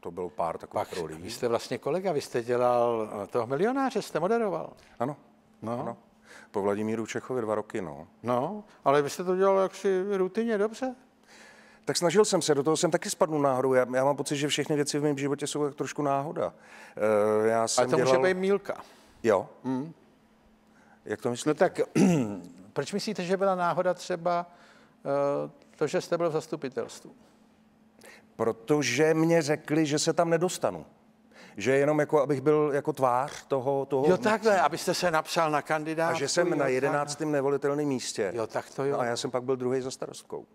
to bylo pár takových Pak rolí. vy jste vlastně kolega, vy jste dělal eh, toho milionáře, jste moderoval. Ano, No. ano. Po Vladimíru Čechovi dva roky, no. No, ale vy jste to dělal jaksi rutině dobře. Tak snažil jsem se, do toho jsem taky spadnul náhodou. Já, já mám pocit, že všechny věci v mém životě jsou tak trošku náhoda. Uh, já jsem Ale to dělal... může být mílka. Jo. Hmm. Jak to myslíš? No tak, proč myslíte, že byla náhoda třeba uh, to, že jste byl v zastupitelstvu? Protože mě řekli, že se tam nedostanu. Že jenom jako, abych byl jako tvář toho... toho Jo, takhle, abyste se napsal na kandidát. A že jsem na jedenáctém nevolitelném místě. Jo, tak to jo. No a já jsem pak byl druhý za starostkou.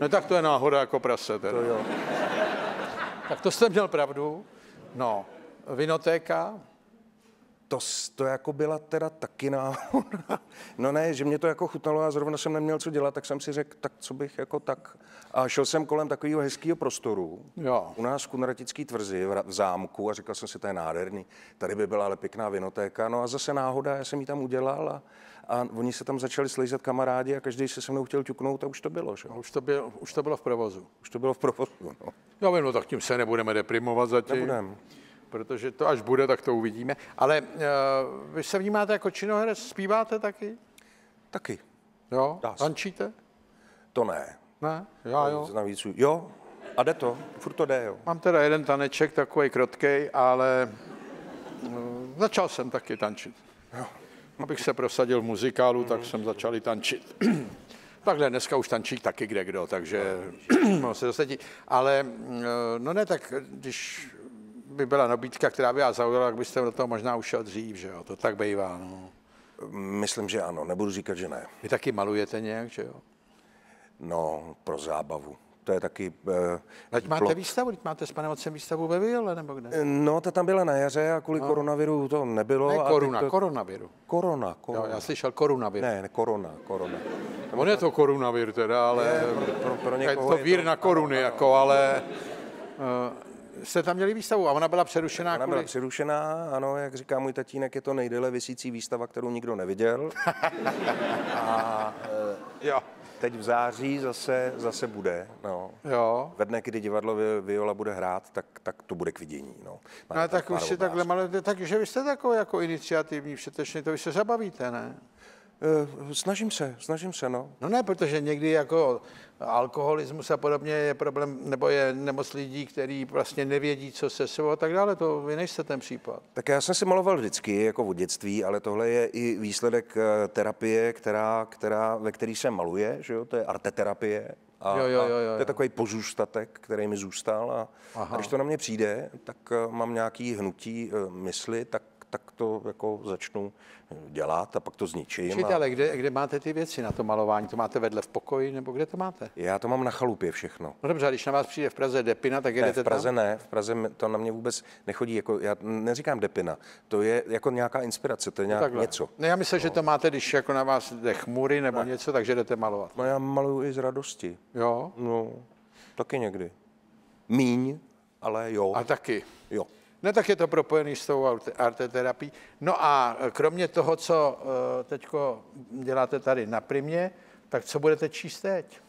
No tak to je náhoda jako prase. Teda. To jo. Tak to jste měl pravdu. No, vinotéka, To, to jako byla teda taky náhoda. No ne, že mě to jako chutnalo a zrovna jsem neměl co dělat, tak jsem si řekl, tak co bych jako tak. A šel jsem kolem takového hezkého prostoru. Jo. U nás v Kunratický tvrzi v, zámku a říkal jsem si, to je nádherný. Tady by byla ale pěkná vinotéka. No a zase náhoda, já jsem ji tam udělal a, a oni se tam začali slejzat kamarádi a každý se se mnou chtěl ťuknout a už to bylo, že? už to, byl, už to bylo v provozu. Už to bylo v provozu, no. No, vím, no tak tím se nebudeme deprimovat zatím. Nebudem. Protože to až bude, tak to uvidíme. Ale uh, vy se vnímáte jako činoherec, zpíváte taky? Taky. Jo? Dá se. Tančíte? To ne. Ne? Já jo. Navíc, jo, a jde to, furt to jde, jo. Mám teda jeden taneček, takový krotkej, ale uh, začal jsem taky tančit. Abych se prosadil v muzikálu, tak jsem začal i tančit. Takhle, dneska už tančí taky kde kdo, takže no, se dostatí. Ale uh, no ne, tak když by byla nabídka, která by vás zaujala, tak byste do toho možná ušel dřív, že jo? To tak bývá, no. Myslím, že ano, nebudu říkat, že ne. Vy taky malujete nějak, že jo? No, pro zábavu. To je taky... Uh, Ať máte výstavu, teď máte s panem otcem výstavu ve Viole, nebo kde? No, ta tam byla na jaře a kvůli no. koronaviru to nebylo. Ne, a koruna, to... koronaviru. Korona, Jo, korona. já slyšel korunavir. Ne, ne, korona, korona. On je to korunavir teda, ale Je, pro, pro, pro je někoho to je vír na koruny, jako, ale uh, jste tam měli výstavu a ona byla přerušená Ona byla kvůli... přerušená, ano, jak říká můj tatínek, je to nejdéle vysící výstava, kterou nikdo neviděl. a e, Jo. teď v září zase, zase bude, no. Jo. Ve dne, kdy divadlo Vi- Viola bude hrát, tak, tak to bude k vidění. No, No, tak už si takhle malujete, takže vy jste takový jako iniciativní, všetečně to vy se zabavíte, ne? E, snažím se, snažím se, no. No ne, protože někdy jako alkoholismus a podobně je problém, nebo je nemoc lidí, kteří vlastně nevědí, co se sebou a tak dále, to vy nejste ten případ. Tak já jsem si maloval vždycky, jako od dětství, ale tohle je i výsledek eh, terapie, která, která, ve který se maluje, že jo? to je arteterapie. A, Jo, jo, jo, jo, to je takový pozůstatek, který mi zůstal a, a když to na mě přijde, tak eh, mám nějaký hnutí eh, mysli, tak, tak to jako začnu dělat a pak to zničím. Počkejte, A ale kde, kde máte ty věci na to malování? To máte vedle v pokoji, nebo kde to máte? já to mám na chalupě všechno. No dobře, a když na vás přijde v Praze Depina, tak Ne, jedete v Praze tam? ne, v Praze to na mě vůbec nechodí, jako, já neříkám depina, to je jako nějaká inspirace, to je nějak Takhle. něco. Ne, já myslím, že to máte, když jako na vás jde chmury nebo něco, takže jdete malovat. No já maluju i z radosti. Jo? No, taky někdy. Míň, ale jo. A taky. Jo. Ne, tak je to propojený s tou arte- arteterapií. No a kromě toho, co teď děláte tady na Primě, tak co budete číst teď?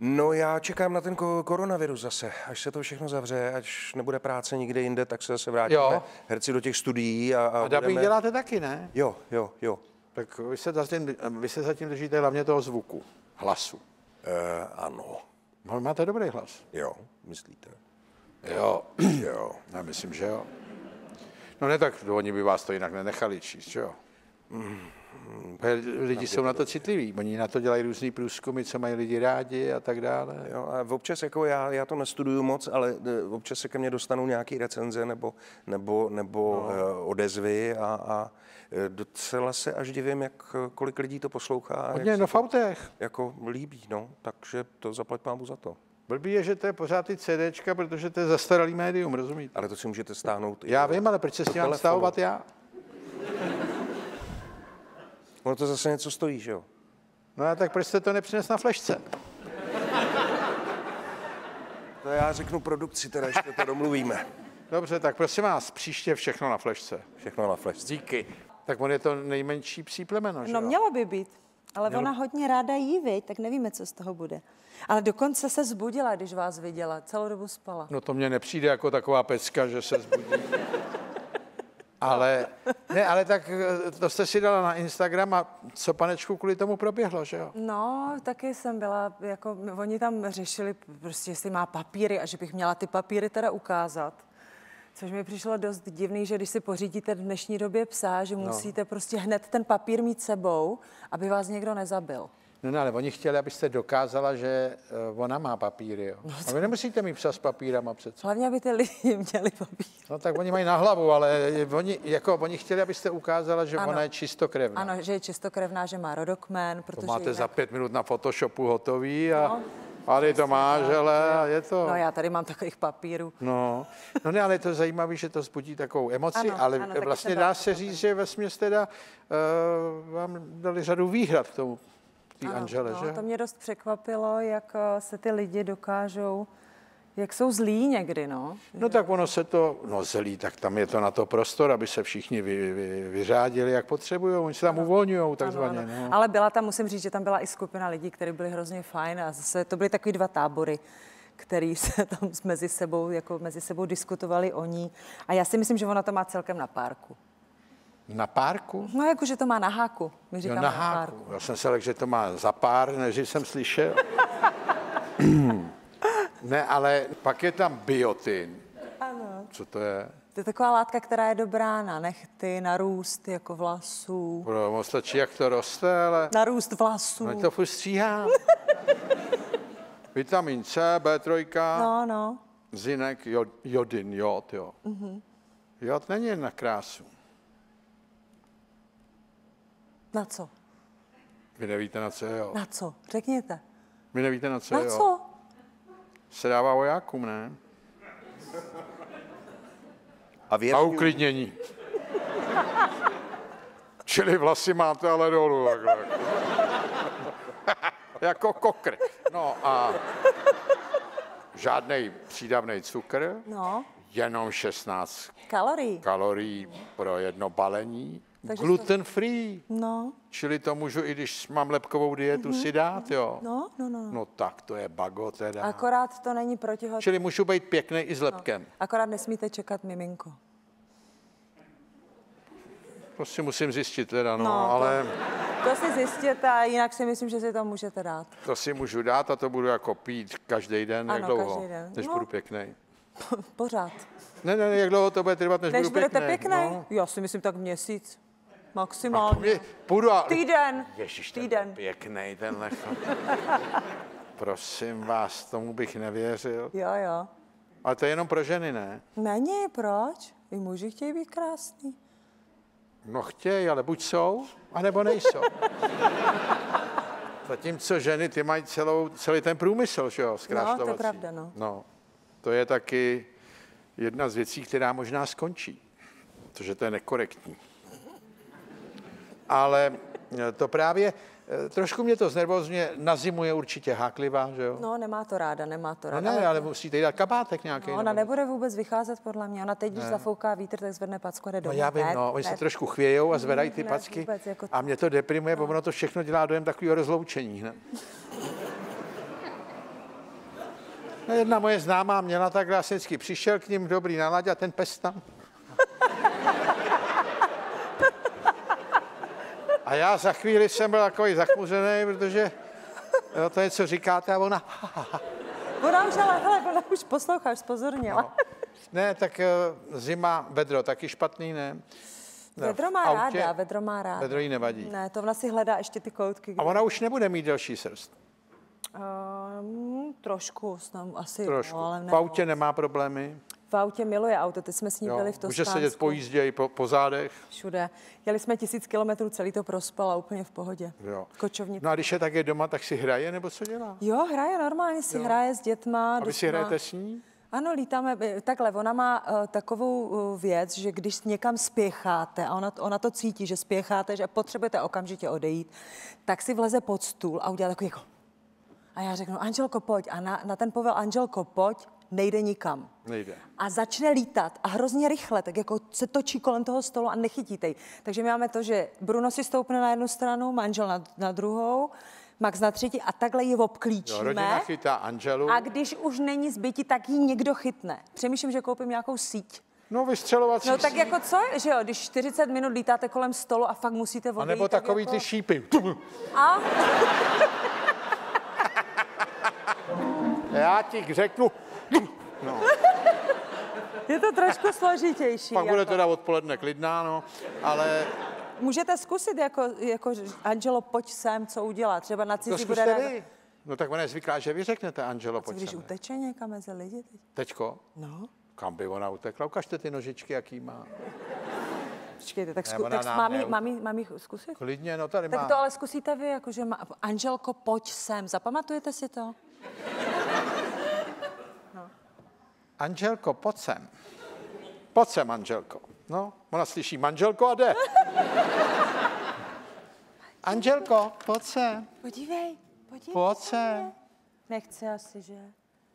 No já čekám na ten ko- koronavirus zase. Až se to všechno zavře, až nebude práce nikde jinde, tak se zase vrátíme Jo. herci do těch studií. A, a, A dubbing budeme... děláte taky, ne? Jo, jo, jo. Tak vy se, zatím, vy se zatím držíte hlavně toho zvuku, hlasu. E, ano. No, máte dobrý hlas. Jo, myslíte? Jo. Jo. Já myslím, že jo. No ne, tak oni by vás to jinak nenechali číst, že jo? Protože Lidi jsou na to citliví, oni na to dělají různý průzkumy, co mají lidi rádi a tak dále. Jo, a občas jako já, já to nestuduju moc, ale eh, občas se ke mně dostanou nějaký recenze nebo, nebo, nebo no. odezvy a, a eh, docela se až divím, jak, eh, kolik lidí to poslouchá. Hodně no v autech. jako líbí, no, takže to zaplať pámu za to. Blbý je, že to je pořád ty CDčka, protože to je zastaralý médium, rozumíte? Ale to si můžete stáhnout. Já vím, ale proč se s tím mám já? Ono to zase něco stojí, že jo? No a tak proč jste to nepřines na flešce? To já řeknu produkci, teda ještě to domluvíme. Dobře, tak prosím vás, příště všechno na flešce. Všechno na flash. Díky. Tak on je to nejmenší psí plemeno, že No jo? mělo by být. Ale ona hodně ráda jí, viď? tak nevíme, co z toho bude. Ale dokonce se zbudila, když vás viděla. Celou dobu spala. No to mně nepřijde jako taková pecka, že se zbudí. Ale, ne, ale tak eh, to jste si dala na Instagram a co panečku kvůli tomu proběhlo, že jo? No, taky jsem byla, jako oni tam řešili prostě, jestli má papíry a že bych měla ty papíry teda ukázat. Což mi přišlo dost divný, že když si pořídíte v dnešní době psa, že musíte prostě hned ten papír mít sebou, aby vás někdo nezabil. No, no, ale oni chtěli, abyste dokázala, že uh, ona má papíry, jo. No A vy nemusíte mít psa s papírama přece. Hlavně, aby ty lidi měli papír. No tak oni mají na hlavu, ale oni, jako, oni chtěli, abyste ukázala, že Ano. ona je čistokrevná. Ano, že je čistokrevná, že má rodokmen, To protože máte jinak... za pět minut na Photoshopu hotový a No, tady to máš, ale je to. No já tady mám takových papírů. No, no ne, ale je to zajímavé, že to zbudí takovou emoci, Ano, ale ano, vlastně dá se říct, že ve směs teda uh, vám dali řadu výhrad k tomu, té Ano, Angele, no, že? To mě dost překvapilo, jak eh, se ty lidi dokážou, jak jsou zlí někdy, no. No tak ono se to, no zelí, tak tam je to na to prostor, aby se všichni vy, vy, vyřádili, jak potřebují. Oni se tam uvolňují takzvaně. Ano, ano. No. Ale byla tam, musím říct, že tam byla i skupina lidí, kteří byli hrozně fajn a zase to byly takový dva tábory který se tam mezi sebou, jako mezi sebou diskutovali o ní. A já si myslím, že ona to má celkem na párku. Na párku? No, jako, že to má na háku. My Jo, říkáme na na háku. párku. Já jsem se lekl, že to má za pár, než jsem slyšel. ne, ale pak je tam biotin. Ano. Co to je? To je taková látka, která je dobrá na nechty, na růst jako vlasů. Pro stačí, jak to roste, ale Na růst vlasů. ale to furt stříhá. Vitamin C, B3, No, no. zinek, jod, jodin, jod, jo. Mm-hmm. Jod není jen na krásu. Na co? Vy nevíte, na co je jod. Na co? Řekněte. Vy nevíte, na co Na je jod. co? Se dává vojákům, ne? A A uklidnění. Čili vlasy máte ale dolů. Takhle. jako kokr. No a žádný přídavný cukr, No, jenom 16 kalorii. kalorií pro jedno balení. Takže Gluten free, No, čili to můžu, i když mám lepkovou dietu, si dát, jo. no, no, no. No tak to je bago teda. Akorát to není protihod. Čili můžu být pěkný i s lepkem. Akorát nesmíte čekat miminko. To si musím zjistit teda, no, No, to- ale... To si zjistěte a jinak si myslím, že si to můžete dát. To si můžu dát a to budu jako pít každý den, jak Ano, dlouho, každý den. než No. budu pěkný. Pořád. Ne, ne, ne, jak dlouho to bude trvat, než, Než budu budete pěkný. pěkný? No. Já si myslím tak měsíc. Maximálně. Půjdu a... Týden. Ježiš, ten Týden. pěkný tenhle. Prosím vás, tomu bych nevěřil. Jo, jo. Ale to je jenom pro ženy, ne? Není, proč? I muži chtějí být krásný. No chtějí, ale buď jsou, anebo nejsou. Zatímco ženy, ty mají celou, celý ten průmysl, že jo, zkrášlovací. pravda, no. no. To je taky jedna z věcí, která možná skončí, protože to je nekorektní. Ale eh, to právě, eh, trošku mě to znervozňuje, na zimu je určitě háklivá, že jo? No, nemá to ráda, nemá to No ráda. ne, ale musíte jí dát kabátek nějaký. No, ona nebo- nebude vůbec vycházet podle mě. Ona teď, když zafouká vítr, tak zvedne packu a jde No domů. já vím, Ne, no, oni se ne. trošku chvějou a zvedají ty Ne, packy vůbec, jako- a mě to deprimuje, no. ono to všechno dělá dojem takového rozloučení. Ne? No, jedna moje známá měla tak já jsem vždycky přišel k ním dobrý náladě a ten pes tam. A já za chvíli jsem byl takový zachmuzený, protože jo, to něco říkáte a ona, Ona už, ale, hele, ona už poslouchá, už spozornila. No. ne, tak eh, zima, vedro, taky špatný, ne? Ne, Vedro má autě- ráda, vedro má ráda. Vedro jí nevadí. Ne, to ona si hledá ještě ty koutky. A ona už nebude mít delší srst. Um, trošku, snad asi, Trošku. No, ale v ne, autě nemá problémy. V autě miluje auto, teď jsme s ní Jo. byli v Může Toskánsku. sedět po jízdě i po, po zádech. Všude. Jeli jsme tisíc kilometrů, celý to prospala úplně v pohodě. Jo. Kočovnice. No a když je tak je doma, tak si hraje, nebo co dělá? Jo, hraje normálně, si hraje s dětma. A vy si hrajete s ní? Ano, lítáme. eh, Takhle, ona má uh, takovou uh, věc, že když někam spěcháte a ona, ona to cítí, že spěcháte, že potřebujete okamžitě odejít, tak si vleze pod stůl a udělá takový jako... A já řeknu, Anželko, pojď. A na, na ten povel, Anželko, pojď, nejde nikam. Nejde. A začne lítat a hrozně rychle, tak jako se točí kolem toho stolu a nechytíte ji. Takže my máme to, že Bruno si stoupne na jednu stranu, manžel na, na druhou, Max na třetí a takhle ji Jo, rodina obklíčíme. chytá Angelu. A když už není zbytí, tak ji někdo chytne. Přemýšlím, že koupím nějakou síť. No, vystřelovací No tak jako co, že jo, když 40 minut lítáte kolem stolu a fakt musíte A odejít. nebo tak takový jako... ty šípy. A? Já ti řeknu. Je to trošku složitější. Pak bude jako. teda odpoledne klidná, no. Ale Můžete zkusit jako, jako Angelo, pojď sem, co udělá. Třeba na cizí bude zkuste reagovat. vy. No tak ona je zvyklá, že vy řeknete, Angelo, pojď když sem. uteče někam mezi lidi teď? Teďko, No, kam by ona utekla? Ukažte ty nožičky, jaký má. počkejte, tak, zku, tak mám, jí, mám, jí, mám jí zkusit? Klidně, no tady Tak má. to ale zkusíte vy, jakože má, Angelko, pojď sem. Zapamatujete si to? Angelko, pojď sem. Pojď sem, Angelko. No, ona slyší manželko a jde. Angelko, pojď sem, Podívej, podívej. pojď sem. Nechce asi, že?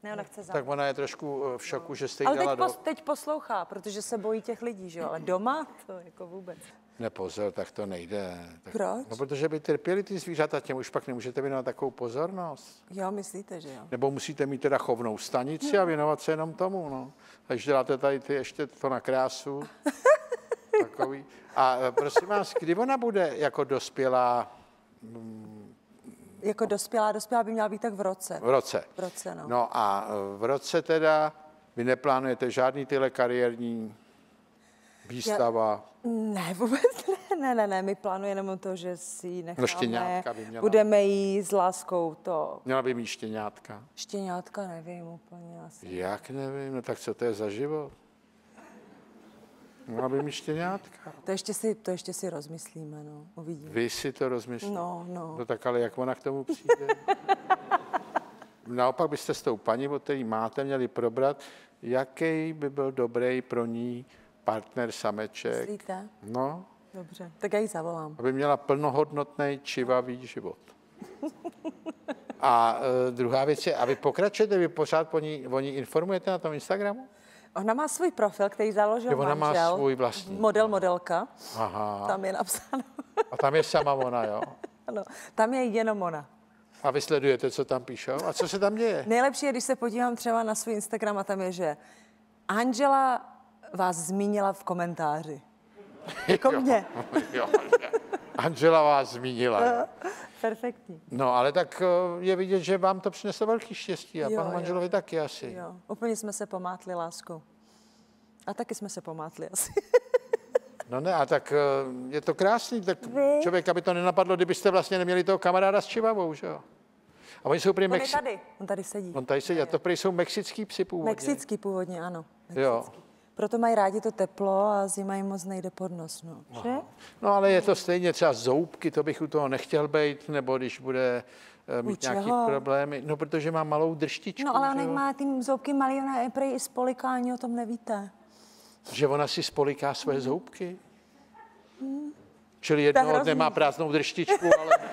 Ne, ona chce za. Tak ona je trošku eh, v šoku, že jste jí Ale dala teď, do... pos, teď poslouchá, protože se bojí těch lidí, že jo? Ale doma to jako vůbec. Ne, pozor, tak to nejde. Tak... Proč? No, protože by trpěli ty zvířata, těm už pak nemůžete věnovat takovou pozornost. Jo, myslíte, že jo? Nebo musíte mít teda chovnou stanici a věnovat se jenom tomu, no. Takže děláte tady ty ještě to na krásu. Takový. A eh, prosím vás, kdy ona bude jako dospělá Jako dospělá, dospělá by měla být tak v roce. v roce? V roce, no. No a eh, v roce teda vy neplánujete žádný tyhle kariérní výstava? Ne, vůbec ne, ne, ne, ne, my plánujeme jenom to, že si ji necháme, štěňátka by měla. budeme jí s láskou to, Měla by mít štěňátka. štěňátka nevím úplně asi. Jak nevím, no tak co to je za život? Měla by mít štěňátka. To ještě si, to ještě si rozmyslíme, no, uvidíme. Vy si to rozmyslíte. No, no. No tak ale jak ona k tomu přijde? Naopak byste s tou paní, o který máte, měli probrat, jaký by byl dobrý pro ní partner sameček. Myslíte? No, Dobře, tak já ji zavolám. aby měla plnohodnotný, čivavý život. A e, druhá věc je, a vy pokračujete, vy pořád po ní, o ní informujete na tom Instagramu? Ona má svůj profil, který založil ona má manžel, svůj vlastní. Model, modelka. Aha. Tam je napsáno. A tam je sama ona, jo? ano, tam je jenom ona. A vy sledujete, co tam píšou? A co se tam děje? Nejlepší je, když se podívám třeba na svůj Instagram a tam je, že Angela vás zmínila v komentáři. Jako mě. Jo, Angela vás zmínila. jo. Perfektní. No, ale tak eh, je vidět, že vám to přineslo velký štěstí a Jo, panu jo. manželovi taky asi. Jo, úplně jsme se pomátli láskou. A taky jsme se pomátli asi. No ne, a tak eh, je to krásný, tak Vy? člověka by to nenapadlo, kdybyste vlastně neměli toho kamaráda s čivavou, že jo? A oni jsou prý On je Mexi... tady. On tady sedí. On tady sedí, a to prý jsou mexický psi původně. Mexický původně, ano. Jo. Proto mají rádi to teplo a zima jim moc nejde pod nos. No. Že? No ale je to stejně třeba zoubky, to bych u toho nechtěl být, nebo když bude eh, mít čeho? problémy. No, protože má malou drštičku, No ale že, on jo? má ty zoubky malý, ona je prej i spolikání, o tom nevíte. že ona si spoliká svoje zoubky. Čili jednoho dne má prázdnou drštičku, ale...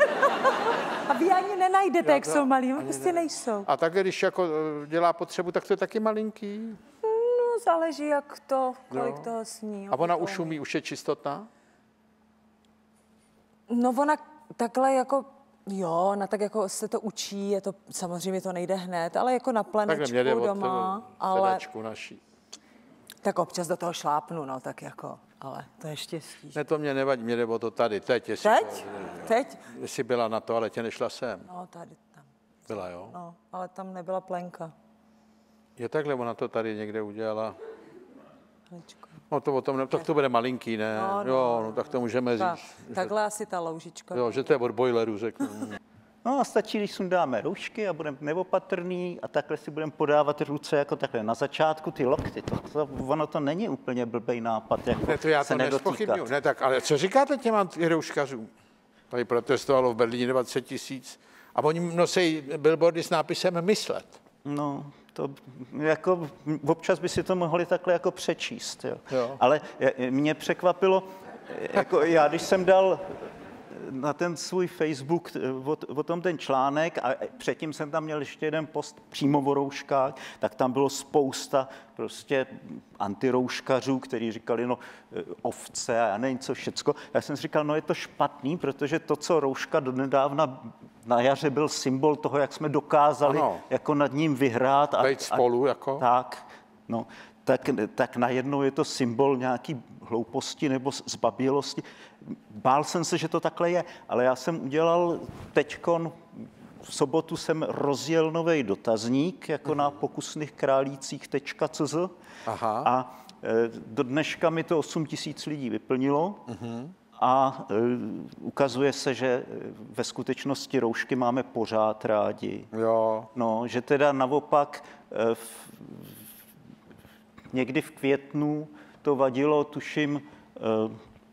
A vy ani nenajdete, jak to jsou malí, prostě nejsou. A takhle, když jako eh, dělá potřebu, tak to je taky malinký. No, záleží, jak to, kolik Jo. toho sní. A ona To- už umí, už je čistotná? No ona takhle jako, jo, ona tak jako se to učí, je to, samozřejmě to nejde hned, ale jako na plenečku doma, eh, ale naší. tak občas do toho šlápnu, no, tak jako, ale to je štěstí. Ne, to mě nevadí, mě jde o to tady, teď, jestli, Teď? Teď? jestli byla na toaletě, nešla sem. No, tady tam. Byla, jo? No, ale tam nebyla plenka. Je takhle, ona to tady někde udělala. Hličko. No to o tom, ne, tak to bude malinký, ne? No, no, jo, no tak to můžeme Ta, říct. takhle asi ta loužička. Jo, že to je od boileru, řeknu. No a stačí, když sundáme roušky a budeme neopatrný a takhle si budeme podávat ruce jako takhle na začátku, ty lokty. To, to, ono to není úplně blbej nápad, jako Ne, to já se to nedotýkat. Ne, tak, ale co říkáte těm rouškařům? Tady protestovalo v Berlíně 20 tisíc a oni nosí billboardy s nápisem myslet. No, to jako občas by si to mohli takhle jako přečíst, jo. Jo. Ale je- mě překvapilo, jako já, když jsem dal na ten svůj Facebook eh, o, o tom ten článek a předtím jsem tam měl ještě jeden post přímo o rouškách, tak tam bylo spousta prostě antirouškařů, kteří říkali, no ovce a já nevím co všecko. Já jsem si říkal, no je to špatný, protože to, co rouška donedávna na jaře byl symbol toho, jak jsme dokázali ano. jako nad ním vyhrát. A, Být spolu a, jako. Tak, no, tak, tak najednou je to symbol nějaký hlouposti nebo zbabělosti. Bál jsem se, že to takhle je, ale já jsem udělal teďkon v sobotu jsem rozjel nový dotazník, jako na pokusných králících.cz Aha. a e, do dneška mi to 8 tisíc lidí vyplnilo. Uh-huh. A e, ukazuje se, že ve skutečnosti roušky máme pořád rádi. Jo. No, že teda naopak e, v, někdy v květnu to vadilo, tuším,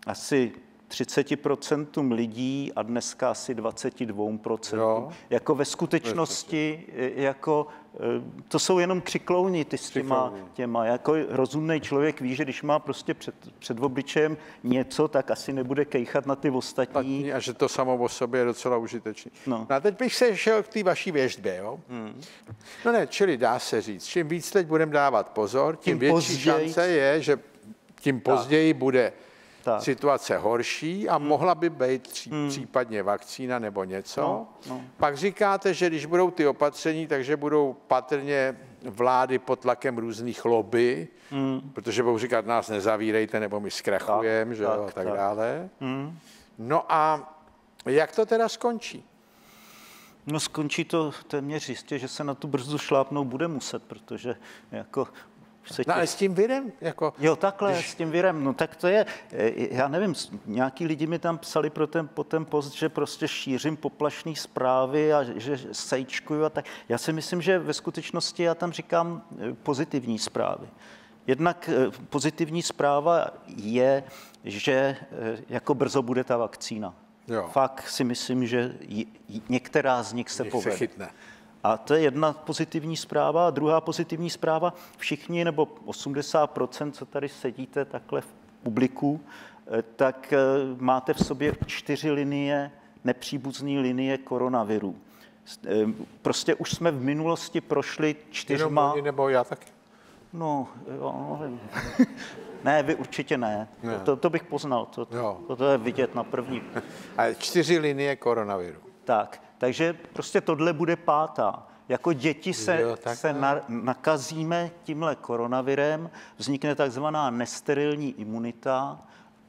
asi 30% lidí a dneska asi 22%. Jo. Jako ve skutečnosti, jako, to jsou jenom křiklouni ty s těma, těma. Jako rozumný člověk ví, že když má prostě před, před obličejem něco, tak asi nebude kejchat na ty ostatní. A že to samo o sobě je docela užitečný. No. no a teď bych se šel k té vaší věžbě, jo? Hmm. No ne, čili dá se říct, čím víc teď budeme dávat pozor, tím, tím větší později... šance je, že tím později tak. bude tak. situace horší a hmm. mohla by být tří, hmm. případně vakcína nebo něco. No, no. Pak říkáte, že když budou ty opatření, takže budou patrně vlády pod tlakem různých lobby, hmm. protože budou říkat, nás nezavírejte, nebo my zkrachujeme, že tak, jo, a tak, tak dále. Hmm. No a jak to teda skončí? No skončí to téměř jistě, že se na tu brzdu šlápnout bude muset, protože jako se no ale s tím virem? Jako, jo, takhle, když... s tím virem, no tak to je, e, já nevím, nějaký lidi mi tam psali pro ten, po ten post, že prostě šířím poplašné zprávy a že sejčkuju a tak. Já si myslím, že ve skutečnosti já tam říkám e, pozitivní zprávy. Jednak e, pozitivní zpráva je, že jako brzo bude ta vakcína. Jo. Fakt si myslím, že některá z nich se povede. Se chytne. A to je jedna pozitivní zpráva. A druhá pozitivní zpráva, všichni nebo 80%, co tady sedíte takhle v publiku, eh, tak eh, máte v sobě čtyři linie, nepříbuzné linie koronaviru. Eh, prostě už jsme v minulosti prošli čtyřma... Jenom nebo já taky? No, jo, nevím. ne, vy určitě ne. ne. To, to bych poznal, to, to, to je vidět na první. A čtyři linie koronaviru. Tak, takže prostě tohle bude pátá. Jako děti se, jo, se na, nakazíme tímhle koronavirem, vznikne takzvaná nesterilní imunita,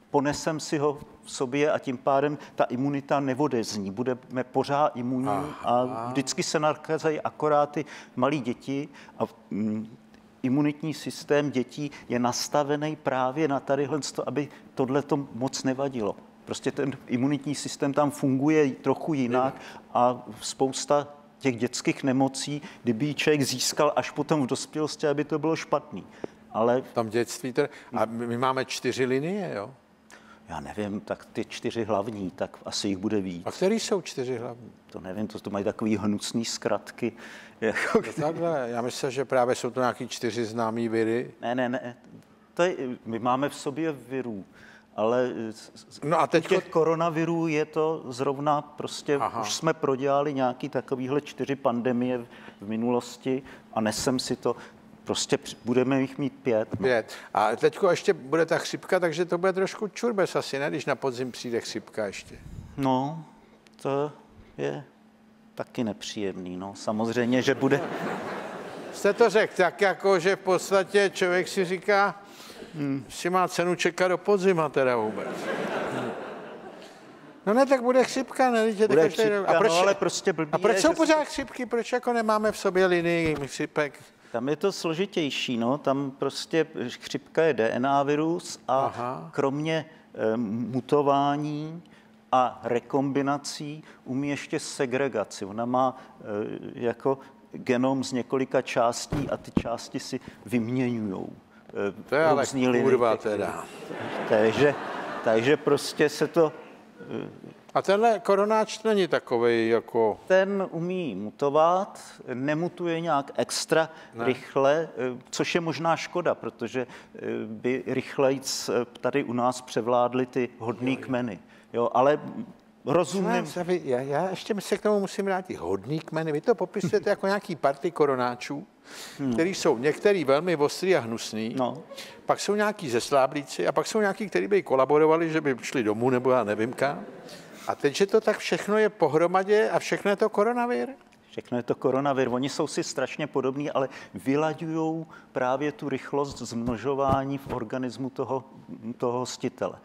ponesem si ho v sobě a tím pádem ta imunita nevodezní. Budeme pořád imunní a vždycky se nakazají akorát ty malí děti a mm, imunitní systém dětí je nastavený právě na tadyhle, aby tohle to moc nevadilo. Prostě ten imunitní systém tam funguje trochu jinak a spousta těch dětských nemocí, kdyby člověk získal až potom v dospělosti, aby to bylo špatný. Ale... Tam dětství, teda... a my máme čtyři linie, jo? Já nevím, tak ty čtyři hlavní, tak asi jich bude víc. A který jsou čtyři hlavní? To nevím, to, to mají takový hnusný zkratky. Jako... No takhle, já myslím, že právě jsou to nějaký čtyři známý viry. Ne, ne, ne. To je, my máme v sobě virů ale no a teď těch koronavirů je to zrovna prostě, Aha. už jsme prodělali nějaký takovýhle čtyři pandemie v minulosti a nesem si to, prostě budeme jich mít pět. No. Pět. A teď ještě bude ta chřipka, takže to bude trošku čurbes asi, ne, když na podzim přijde chřipka ještě. No, to je taky nepříjemný, no. Samozřejmě, že bude... Jste to řekl, tak jako, že v podstatě člověk si říká, Hmm. Si má cenu čekat do podzima teda vůbec. No ne, tak bude chřipka, ne? Bude chřipka, a proč, no, ale prostě blbý A proč je, jsou pořád si... chřipky? Proč jako nemáme v sobě linii chřipek? Tam je to složitější, no. Tam prostě chřipka je DNA virus a Aha. kromě e, mutování a rekombinací umí ještě segregaci. Ona má e, jako genom z několika částí a ty části si vyměňují. Eh, to je ale kurva teda. Takže, takže prostě se to... A tenhle koronáč není takový jako... Ten umí mutovat, nemutuje nějak extra ne. rychle, eh, což je možná škoda, protože eh, by rychleji tady u nás převládly ty hodný kmeny. Jo, ale rozumným... Já, já ještě se k tomu musím vrátit. Hodný kmeny. Vy to popisujete jako nějaký party koronáčů, hmm. který jsou některý velmi ostrý a hnusný, no. pak jsou nějaký zesláblíci a pak jsou nějaký, kteří by kolaborovali, že by šli domů nebo já nevím kam. A teď, že to tak všechno je pohromadě a všechno je to koronavir? Všechno je to koronavir. Oni jsou si strašně podobní, ale vylaďují právě tu rychlost zmnožování v organismu toho, toho hostitele.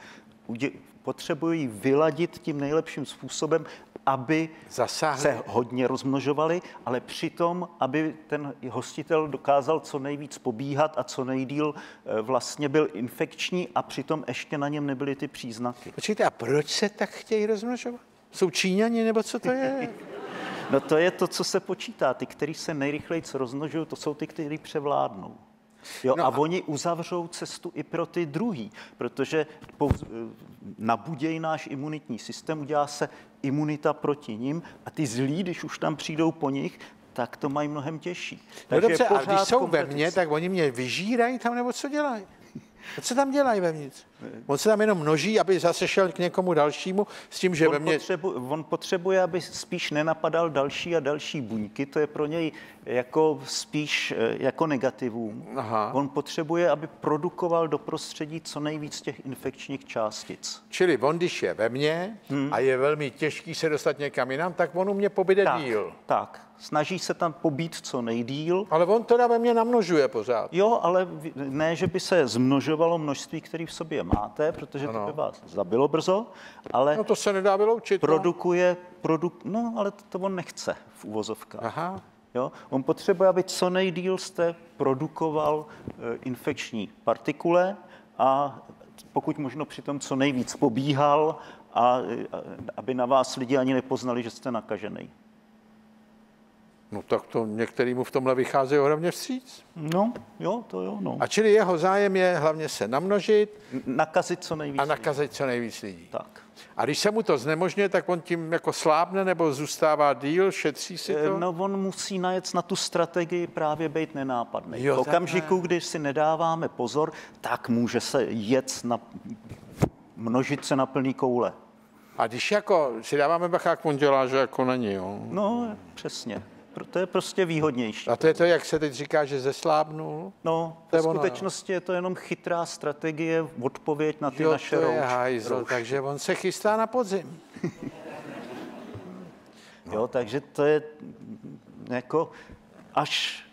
Potřebují vyladit tím nejlepším způsobem, aby Zasáhli. se hodně rozmnožovali, ale přitom, aby ten hostitel dokázal co nejvíc pobíhat a co nejdíl eh, vlastně byl infekční a přitom ještě na něm nebyly ty příznaky. Počkejte, a proč se tak chtějí rozmnožovat? Jsou Číňani nebo co to je? No to je to, co se počítá. Ty, kteří se nejrychleji rozmnožují, to jsou ty, kteří převládnou. Jo, no a, a oni uzavřou cestu i pro ty druhý, protože po, nabudějí náš imunitní systém, udělá se imunita proti ním a ty zlí, když už tam přijdou po nich, tak to mají mnohem těžší. No Takže dobře, a když jsou ve mně, tak oni mě vyžírají tam, nebo co dělají? Co tam dělají vevnitř? On se tam jenom množí, aby zase šel k někomu dalšímu s tím, že on ve mně... Potřebu, on potřebuje, aby spíš nenapadal další a další buňky, to je pro něj jako spíš eh, jako negativum. Aha. On potřebuje, aby produkoval do prostředí co nejvíc těch infekčních částic. Čili on, když je ve mně hmm. a je velmi těžký se dostat někam jinam, tak on u mě pobyde tak, díl. Tak, snaží se tam pobít co nejdíl. Ale on teda ve mně namnožuje pořád. Jo, ale ne, že by se zmnožovalo množství, který v sobě máte, protože ano. to by vás zabilo brzo, ale no to se nedá vyloučit. No. Produkuje, produk, no ale to, to on nechce v uvozovkách. Aha. Jo? On potřebuje, aby co nejdíl jste produkoval e, infekční partikule a pokud možno přitom co nejvíc pobíhal a, e, aby na vás lidi ani nepoznali, že jste nakažený. No tak to některýmu v tomhle vychází ohromně vstříc. No, jo, to jo, no. A čili jeho zájem je hlavně se namnožit. Nakazit co nejvíc A nakazit co nejvíc lidí. Tak. A když se mu to znemožňuje, tak on tím jako slábne nebo zůstává díl, šetří si to? No on musí najet na tu strategii právě být nenápadný. Jo, v okamžiku, ne. když si nedáváme pozor, tak může se jet na množit se na plný koule. A když jako si dáváme bacha, jak on dělá, že jako není, jo? No, přesně to je prostě výhodnější. A to je to, jak se teď říká, že zeslábnul? No, v skutečnosti je to jenom chytrá strategie, odpověď na ty jo, naše to je hajzl, takže on se chystá na podzim. jo, takže to je jako až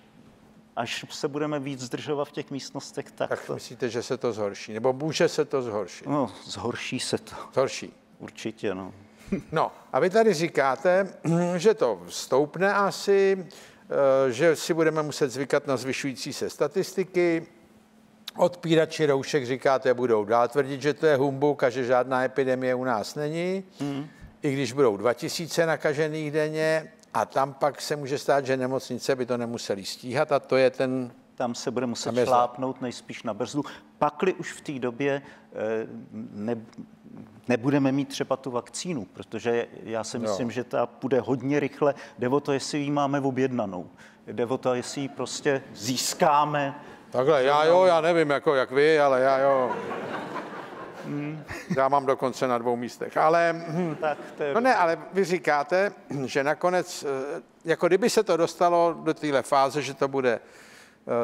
až se budeme víc zdržovat v těch místnostech, tak... Tak to... myslíte, že se to zhorší? Nebo může se to zhoršit? No, zhorší se to. Zhorší? Určitě, no. No a vy tady říkáte, že to stoupne asi, eh, že si budeme muset zvykat na zvyšující se statistiky, Odpírači roušek, říkáte, budou dál tvrdit, že to je humbuk a že žádná epidemie u nás není, mm. i když budou 2000 nakažených denně a tam pak se může stát, že nemocnice by to nemuseli stíhat a to je ten tam se bude muset šlápnout nejspíš na brzdu. Pakli už v té době eh, ne, nebudeme mít třeba tu vakcínu, protože já si myslím, jo. že ta bude hodně rychle. Jde o to, jestli ji máme objednanou. Jde o to, jestli ji prostě získáme. Takhle, já jo, já nevím, jako jak vy, ale já jo. Hmm. Já mám dokonce na dvou místech, ale... Hm, tak to je no ne, ale vy říkáte, že nakonec, eh, jako kdyby se to dostalo do téhle fáze, že to bude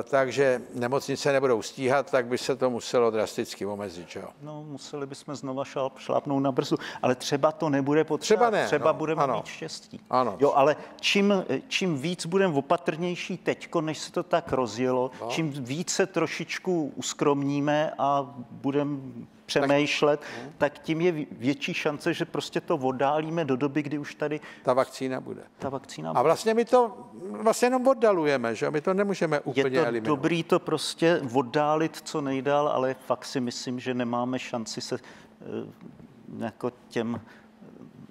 takže nemocnice nebudou stíhat, tak by se to muselo drasticky omezit. Čo? No, museli bychom znova šláp, šlápnout na brzdu, ale třeba to nebude potřeba, třeba, ne, třeba no, budeme ano. mít štěstí. Ano. Jo, ale čím, čím víc budeme opatrnější teďko, než se to tak rozjelo, no. čím více trošičku uskromníme a budeme přemýšlet, tak, tak tím je větší šance, že prostě to oddálíme do doby, kdy už tady ta vakcína bude. Ta vakcína A vlastně my to vlastně jenom oddalujeme, že my to nemůžeme úplně Je to eliminovat. dobrý to prostě oddálit co nejdál, ale fakt si myslím, že nemáme šanci se eh, jako těm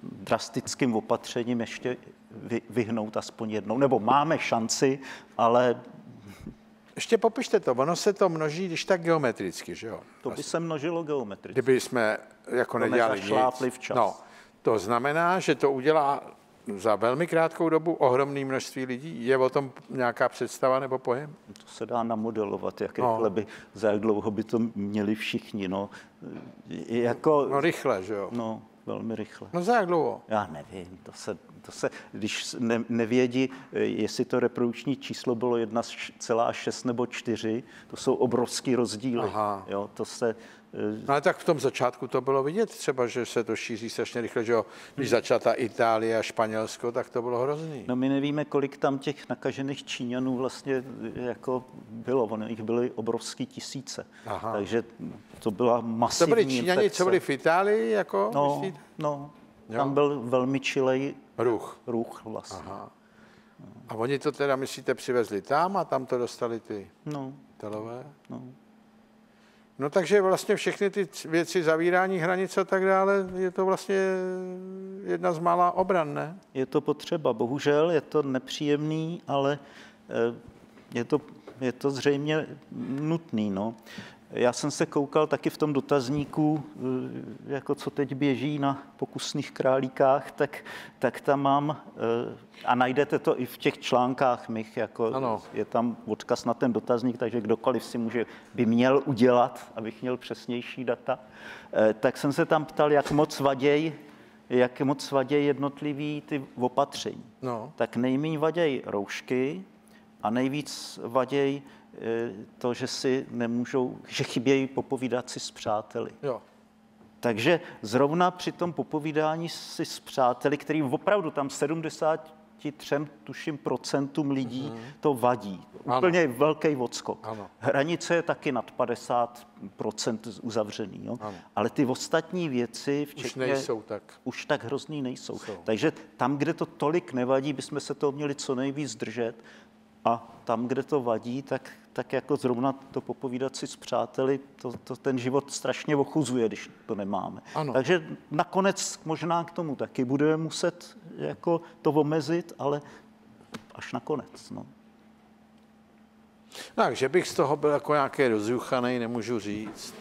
drastickým opatřením ještě vyhnout aspoň jednou. Nebo máme šanci, ale ještě popište to, ono se to množí, když tak geometricky, že jo? To by se množilo geometricky. Kdyby jsme jako to nedělali nic. Včas. No, to znamená, že to udělá za velmi krátkou dobu ohromné množství lidí. Je o tom nějaká představa nebo pojem? To se dá namodelovat, jak no. by, za jak dlouho by to měli všichni. No, jako, no rychle, že jo? No, velmi rychle. No za jak dlouho? Já nevím, to se, to se když ne, nevědí, eh, jestli to reprodukční číslo bylo 1,6 nebo 4, to jsou obrovský rozdíly. Aha. Jo, to se, No ale tak v tom začátku to bylo vidět třeba, že se to šíří strašně rychle, že jo? Když začala ta Itálie a Španělsko, tak to bylo hrozný. no my nevíme, kolik tam těch nakažených Číňanů vlastně eh, jako bylo. Ono jich byly obrovský tisíce. Aha. Takže to byla To masivní byli Číňani, infekce. co byli v Itálii, jako, No, myslíte? no, Jo. tam byl velmi čilej Ruch. ruch vlastně. Aha. A oni to teda, myslíte, přivezli tam a tam to dostali ty No, telové? no. No takže vlastně všechny ty věci, zavírání hranic a tak dále, je to vlastně jedna z mála obran, ne? Je to potřeba, bohužel je to nepříjemný, ale eh, je to, je to zřejmě nutný. No. Já jsem se koukal taky v tom dotazníku, eh, jako co teď běží na pokusných králíkách, tak, tak tam mám, eh, a najdete to i v těch článkách mých, jako Ano. je tam odkaz na ten dotazník, takže kdokoliv si může, by měl udělat, abych měl přesnější data, Eh, tak jsem se tam ptal, jak moc vaděj jak moc vadějí jednotlivý ty opatření. No. Tak nejméně vadějí roušky a nejvíc vadějí eh, to, že si nemůžou, že chybějí popovídat si s přáteli. Jo. Takže zrovna při tom popovídání si s přáteli, který opravdu tam 73 tuším procentům lidí mm. to vadí. Ano. Úplně velký odskok. Ano. Hranice je taky nad 50% uzavřený. Jo? Ano. Ale ty ostatní věci, včetně, Už nejsou tak. už tak hrozný nejsou. Jsou. Takže tam, kde to tolik nevadí, bychom se toho měli co nejvíc držet. A tam, kde to vadí, tak, tak jako zrovna to popovídat si s přáteli, to, to ten život strašně ochuzuje, když to nemáme. Ano. Takže nakonec možná k tomu taky budeme muset jako to omezit, ale až nakonec. No. Takže bych z toho byl jako nějaký rozjuchaný, nemůžu říct.